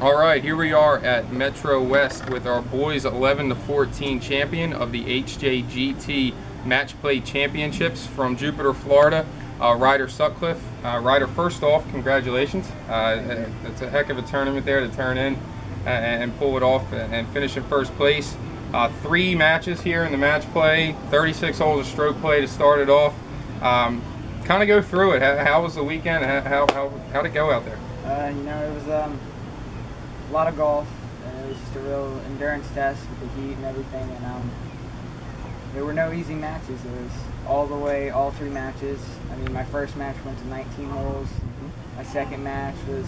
All right, here we are at MetroWest with our boys 11 to 14 champion of the HJGT Match Play Championships from Jupiter, Florida. Uh, Ryder Sutcliffe. Uh, Ryder, first off, congratulations. Uh, it's a heck of a tournament there to turn in and, and pull it off and finish in first place. Uh, three matches here in the match play, 36 holes of stroke play to start it off. Um, kind of go through it. How, how, was the weekend? How, how, how did it go out there? Uh, you know, it was um, a lot of golf. And it was just a real endurance test with the heat and everything. And um, there were no easy matches. It was all the way, all three matches. I mean, my first match went to 19 holes. My second match was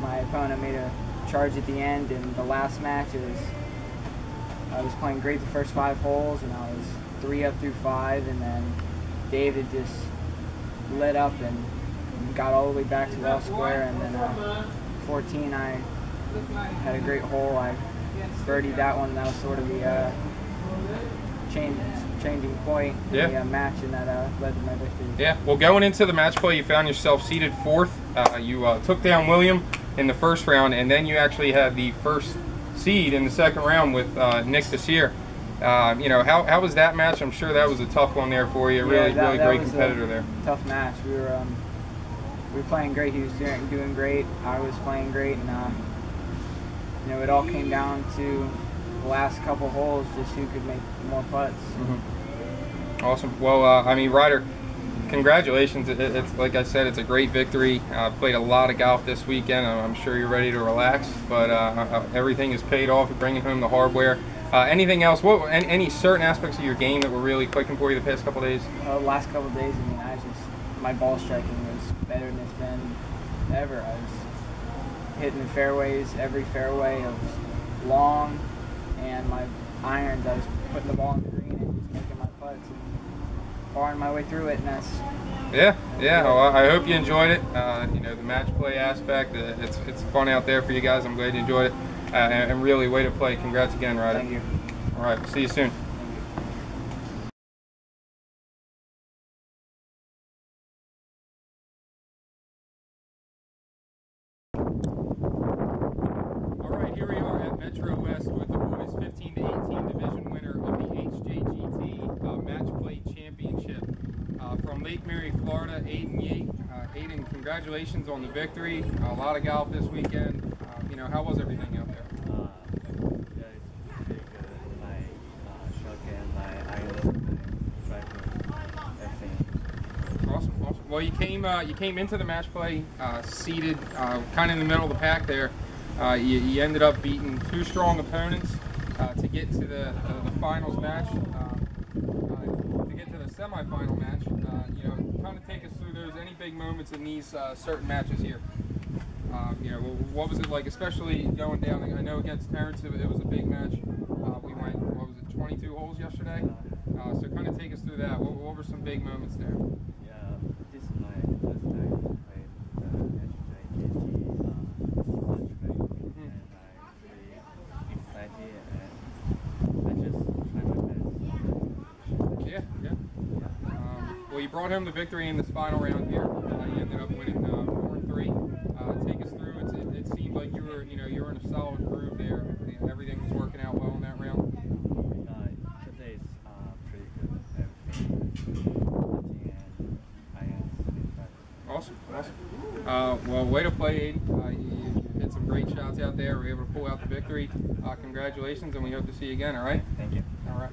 my opponent made a charge at the end, and the last match was I was playing great the first five holes, and I was three up through five, and then David just lit up and got all the way back to wall square, and then uh, 14 I had a great hole. I birdied that one. That was sort of the uh, change, changing point yeah. the uh, match, and that uh, led to my victory. Yeah. Well, going into the match play, you found yourself seated fourth. Uh, you uh, took down William in the first round, and then you actually had the first seed in the second round with uh, Nick Desir. Uh, you know, how, how was that match? I'm sure that was a tough one there for you. Yeah, really, that, really that great competitor there. Tough match. We were um, we were playing great. He was doing, doing great. I was playing great, and uh, you know, it all came down to the last couple holes, just who could make more putts. Mm -hmm. Awesome. Well, uh, I mean, Ryder, congratulations. It, it's like I said, it's a great victory. I uh, played a lot of golf this weekend. I'm sure you're ready to relax, but uh, uh everything is paid off. You're bringing home the hardware. Uh, anything else? What any, any, certain aspects of your game that were really clicking for you the past couple days? Uh, last couple days, I mean, I just my ball striking was better than it's been ever. I was hitting fairways, every fairway. Was long, and my irons, I was putting the ball in the green and just making my putts and barring my way through it, and that's. Yeah, yeah. Well, I hope you enjoyed it. Uh, you know, the match play aspect, uh, it's it's fun out there for you guys. I'm glad you enjoyed it, uh, and, and, really, way to play. Congrats again, Ryder. Thank you. All right, see you soon. All right, here we are at MetroWest with the boys 15 to 18 division winner of the HJGT uh, Match Play Championship uh, from Lake Mary, Florida, Aiden Yate. Uh, Aiden, congratulations on the victory. a lot of golf this weekend. Uh, you know, how was everything out there? Uh, yeah, it's pretty good. My uh, shot game, my iron, my driver, everything. Awesome, awesome. Well, you came uh, you came into the match play uh, seated uh, kind of in the middle of the pack there. Uh, you, you, ended up beating two strong opponents uh, to get to the, uh, the finals match. to get to the semifinal match, you know, kind of take us through those any big moments in these certain matches here. Um, you know, what was it like, especially going down? I know against Terrence, it, was a big match. we went, what was it, 22 holes yesterday? so kind of take us through that. What, what were some big moments there? Brought home the victory in this final round here. Uh, you ended up winning uh, four and three. Uh, take us through. It, it, seemed like you were, you know, you were in a solid groove there. Everything was working out well in that round. Uh, today's uh, pretty good. Awesome, awesome. Uh, well, way to play, Aiden. Uh, you, you hit some great shots out there. We were able to pull out the victory. Uh, congratulations, and we hope to see you again. All right. Thank you. All right.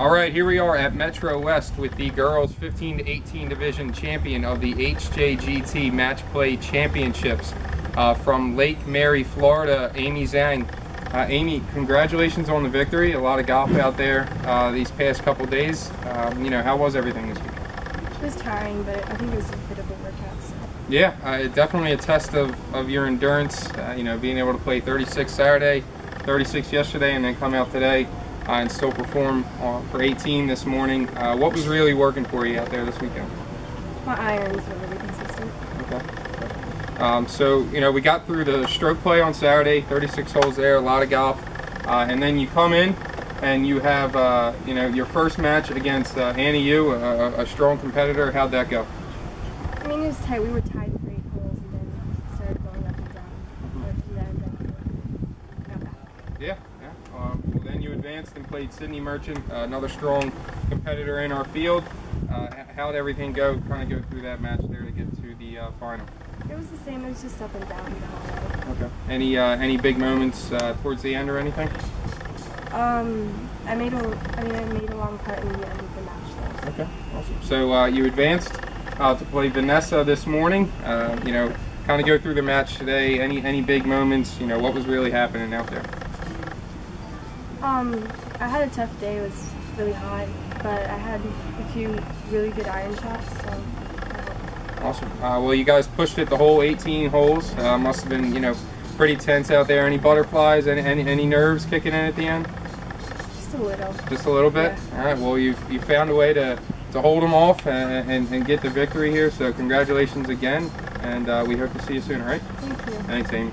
All right, here we are at MetroWest with the girls 15 to 18 division champion of the HJGT Match Play Championships uh, from Lake Mary, Florida, Amy Zhang. Uh, Amy, congratulations on the victory. A lot of golf out there uh, these past couple days. Um, you know, how was everything this week? It was tiring, but I think it was a bit of a workout. So. Yeah, uh, definitely a test of, of your endurance. Uh, you know, being able to play 36 Saturday, 36 yesterday, and then come out today uh, and still perform uh, for 18 this morning. Uh, what was really working for you out there this weekend? My irons were really consistent. Okay. Um, so you know we got through the stroke play on Saturday, 36 holes there, a lot of golf, uh, and then you come in and you have uh, you know your first match against uh, Annie Yu, a, a strong competitor. How'd that go? I mean, it was tight. We were tied for eight holes and then started going up and down. But then, then got back. Yeah, yeah. Um, well, then you advanced and played Sydney Merchant, uh, another strong competitor in our field. Uh, how'd everything go? Kind of go through that match there to get to the uh, final. It was the same. It was just up and down the whole way. Okay. Any uh, any big moments uh, towards the end or anything? Um, I made a, I mean, I made a long putt in the end of the match though. Okay, awesome. So uh, you advanced uh, to play Vanessa this morning. Uh, you know, kind of go through the match today. Any any big moments? You know, what was really happening out there? Um, I had a tough day. It was really hot, but I had a few really good iron shots. So. Awesome. Uh, well, you guys pushed it the whole 18 holes. Uh, must have been, you know, pretty tense out there. Any butterflies? Any any, any nerves kicking in at the end? Just a little. Just a little bit. Yeah. All right. Well, you you found a way to to hold them off and, and, and get the victory here. So congratulations again, and uh, we hope to see you soon. All right. Thank you. Thanks, Amy.